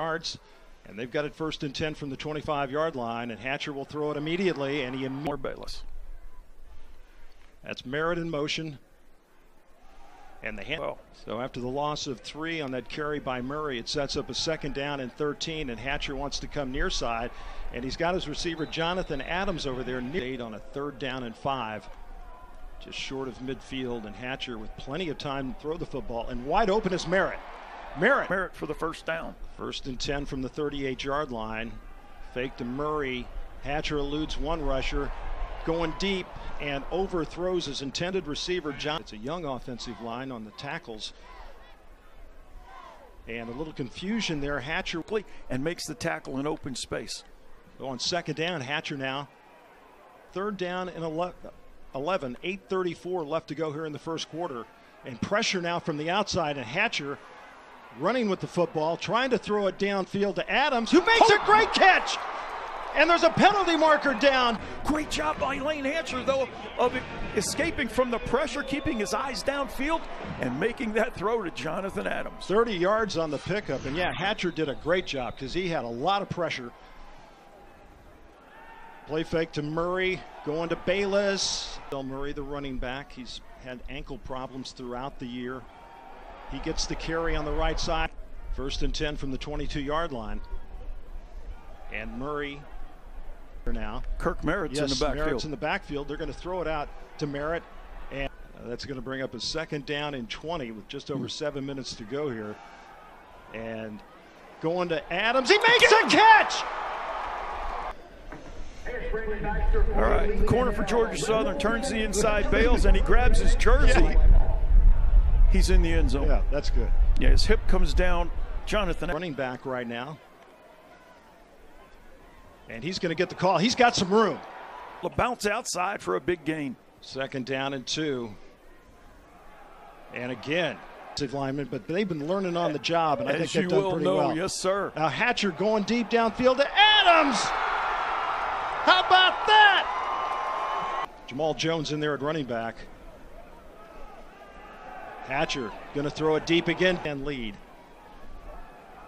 yards. And they've got it first and 10 from the 25 yard line. And Hatcher will throw it immediately. And he more Bayless. That's Merritt in motion. And the hand. Well. So after the loss of three on that carry by Murray, it sets up a second down and 13. And Hatcher wants to come near side. And he's got his receiver Jonathan Adams over there near eight on a third down and five. Just short of midfield. And Hatcher with plenty of time to throw the football. And wide open is Merritt. Merritt. Merritt for the first down. First and 10 from the 38 yard line. Fake to Murray. Hatcher eludes one rusher. Going deep and overthrows his intended receiver, John. It's a young offensive line on the tackles. And a little confusion there. Hatcher and makes the tackle in open space. So on second down, Hatcher now. Third down and 11, 8.34 left to go here in the first quarter. And pressure now from the outside, and Hatcher running with the football, trying to throw it downfield to Adams, who makes oh. a great catch. And there's a penalty marker down. Great job by Layne Hatcher, though, of escaping from the pressure, keeping his eyes downfield, and making that throw to Jonathan Adams. 30 yards on the pickup. And yeah, Hatcher did a great job because he had a lot of pressure. Play fake to Murray, going to Bayless. Bill Murray, the running back, he's had ankle problems throughout the year. He gets the carry on the right side. First and 10 from the 22 yard line. And Murray now. Kirk Merritt's yes, in the backfield. Merritt's in the backfield. They're going to throw it out to Merritt. And uh, that's going to bring up a second down and 20 with just over hmm. seven minutes to go here. And going to Adams. He makes a catch! All right, the corner for Georgia Southern turns the inside, bails, and he grabs his jersey. Yeah he's in the end zone. Yeah, that's good. Yeah, his hip comes down. Jonathan. Running back right now. And he's going to get the call. He's got some room. A bounce outside for a big gain. Second down and two. And again, lineman, but they've been learning on the job, and I As think they've done pretty know, well. Yes, sir. Now Hatcher going deep downfield to Adams. How about that? Jamal Jones in there at running back. Hatcher going to throw it deep again and lead.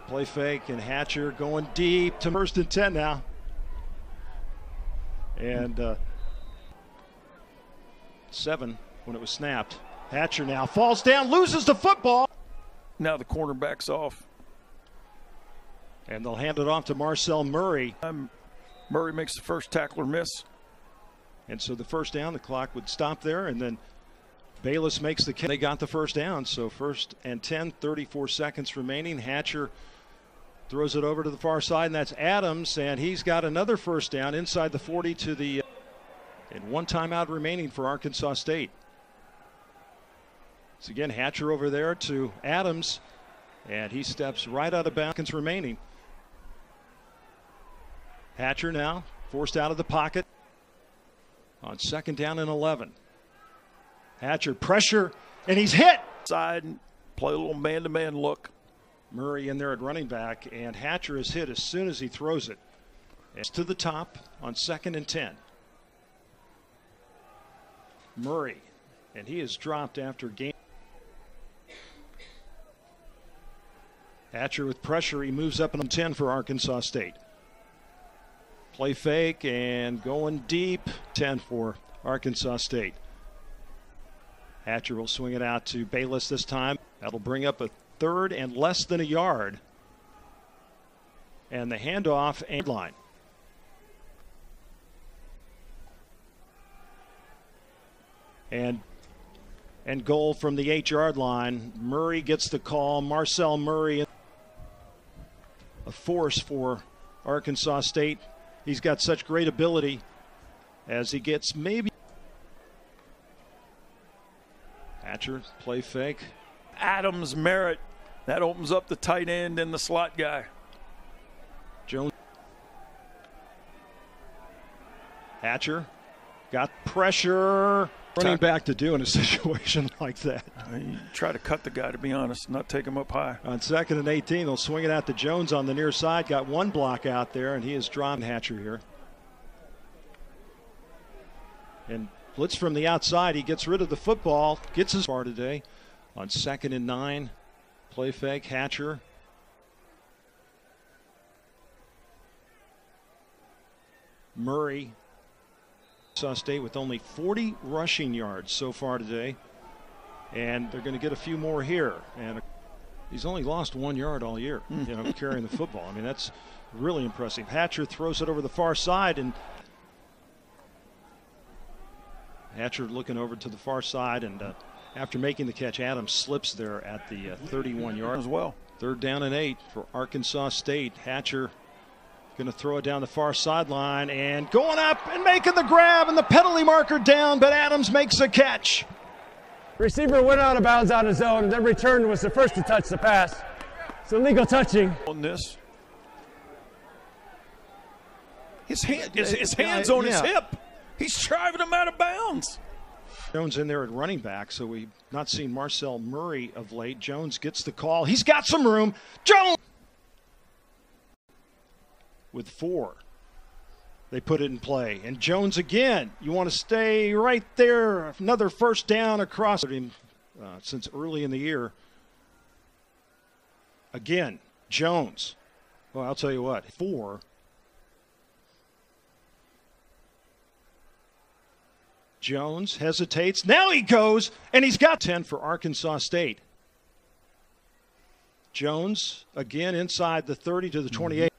Play fake and Hatcher going deep to first and 10 now. And uh, seven when it was snapped. Hatcher now falls down, loses the football. Now the cornerback's off. And they'll hand it off to Marcel Murray. Um, Murray makes the first tackler miss. And so the first down, the clock would stop there, and then Bayless makes the kick. They got the first down, so first and 10, 34 seconds remaining. Hatcher throws it over to the far side, and that's Adams, and he's got another first down inside the 40 to the. And one timeout remaining for Arkansas State. So again, Hatcher over there to Adams, and he steps right out of bounds remaining. Hatcher now forced out of the pocket on second down and 11. Hatcher pressure, and he's hit. Side, play a little man to man look. Murray in there at running back, and Hatcher is hit as soon as he throws it. It's to the top on second and 10. Murray, and he is dropped after game. Hatcher with pressure, he moves up on 10 for Arkansas State. Play fake and going deep, 10 for Arkansas State. Hatcher will swing it out to Bayless this time. That'll bring up a third and less than a yard. And the handoff and line. And and goal from the eight yard line. Murray gets the call. Marcel Murray, a force for Arkansas State. He's got such great ability as he gets maybe Hatcher, play fake. Adams Merritt. That opens up the tight end and the slot guy. Jones. Hatcher got pressure. Running back to do in a situation like that. You try to cut the guy, to be honest, not take him up high. On second and 18, they'll swing it out to Jones on the near side. Got one block out there, and he is drawn Hatcher here. And blitz from the outside. He gets rid of the football. Gets his far today on second and nine. Play fake, Hatcher. Murray. Saw State with only 40 rushing yards so far today. And they're going to get a few more here. And he's only lost one yard all year, hmm. you know, carrying the football. I mean, that's really impressive. Hatcher throws it over the far side, and Hatcher looking over to the far side, and uh, after making the catch, Adams slips there at the uh, 31 yard as well. Third down and eight for Arkansas State. Hatcher going to throw it down the far sideline and going up and making the grab, and the penalty marker down, but Adams makes a catch. Receiver went out of bounds on his own, then returned was the first to touch the pass. It's illegal touching. On this. His, hand, his, his hands on his hip. He's driving him out of bounds. Jones in there at running back, so we've not seen Marcel Murray of late. Jones gets the call. He's got some room. Jones with four. They put it in play. And Jones again. You want to stay right there. Another first down across him uh, since early in the year. Again, Jones. Well, I'll tell you what, four. Jones hesitates. Now he goes, and he's got 10 for Arkansas State. Jones again inside the 30 to the mm-hmm. 28.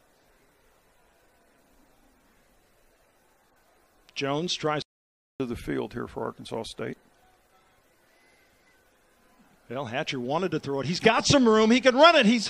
Jones tries. To the field here for Arkansas State. Well, Hatcher wanted to throw it. He's got some room. He can run it. He's